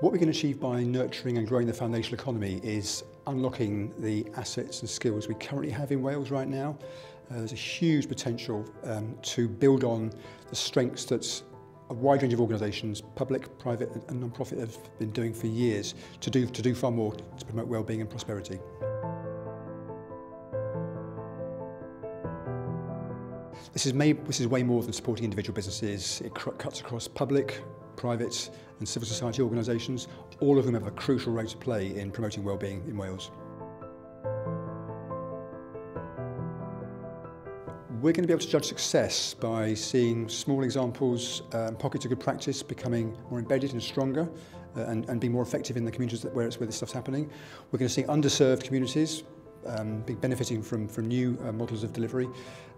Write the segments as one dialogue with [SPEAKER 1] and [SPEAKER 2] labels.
[SPEAKER 1] What we can achieve by nurturing and growing the foundational economy is unlocking the assets and skills we currently have in Wales right now. Uh, there's a huge potential um, to build on the strengths that a wide range of organisations, public, private and non-profit have been doing for years to do, to do far more to promote well-being and prosperity. This is, made, this is way more than supporting individual businesses. It cuts across public, private and civil society organisations, all of whom have a crucial role to play in promoting wellbeing in Wales. We're going to be able to judge success by seeing small examples and um, pockets of good practice becoming more embedded and stronger uh, and, and being more effective in the communities that, where, it's, where this stuff's happening. We're going to see underserved communities um, benefiting from, from new uh, models of delivery.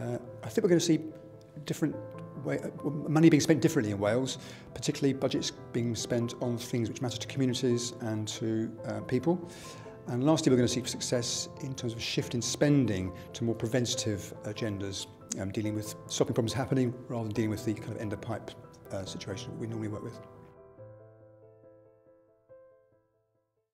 [SPEAKER 1] Uh, I think we're going to see different money being spent differently in Wales, particularly budgets being spent on things which matter to communities and to uh, people. And lastly, we're going to see success in terms of shift in spending to more preventative agendas, um, dealing with stopping problems happening rather than dealing with the kind of end of pipe uh, situation we normally work with.